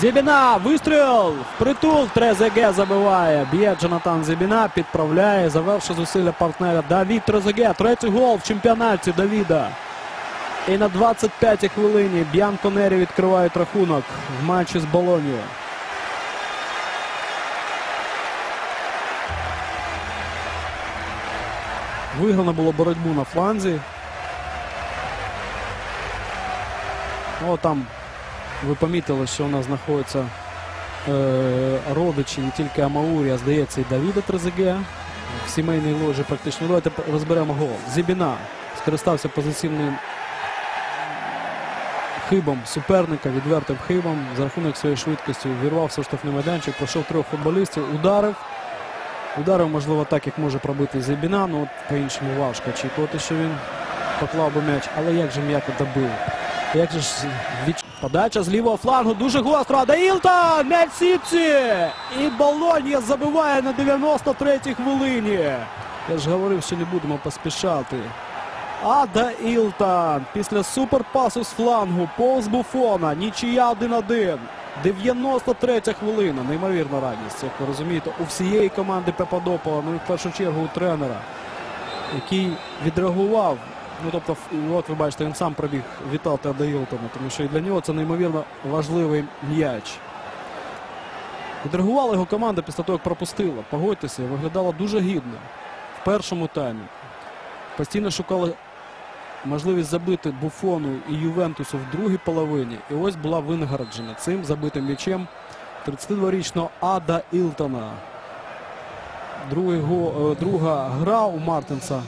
Зібіна, вистріл! Впритул Трезеге забиває. Б'є Джонатан Зібіна, підправляє, завершив зусилля партнера. Давід Трезеге. Третій гол в чемпіонаті Давіда. І на 25-й хвилині Б'янко Нері відкривають рахунок в матчі з Болонією. Виграно було боротьбу на фланзі. О, там ви помітили, що у нас знаходяться е, родичі не тільки Амаурі, а здається, і Давіда Трезеге. В сімейній ложі практично. Давайте розберемо гол. Зібіна скористався позиційним хибом суперника, відвертим хибом за рахунок своєї швидкості. Вірвався в штрафний майданчик, пройшов трьох футболістів, ударив. Ударив, можливо, так, як може пробити Зібіна, ну от по-іншому важко очікувати, що він поклав би м'яч. Але як же м'яко добив. Як же ж від... Подача з лівого флангу дуже гостро. Адаїлта! М'яч сітці! І Болонья забиває на 93-й хвилині. Я ж говорив, що не будемо поспішати. Ада Ілтан після суперпасу з флангу повз Буфона. Нічия 1-1. 93 хвилина. Неймовірна радість, як ви розумієте, у всієї команди Пепадопола, ну і в першу чергу у тренера, який відреагував. Ну, тобто, от ви бачите, він сам пробіг вітати Ада Ілтона, тому що і для нього це неймовірно важливий м'яч. Відреагувала його команда після того, як пропустила. Погодьтеся, виглядала дуже гідно в першому таймі. Постійно шукали можливість забити Буфону і Ювентусу в другій половині. І ось була винагороджена цим забитим м'ячем 32-річного Ада Ілтона. Другий е, друга гра у Мартинса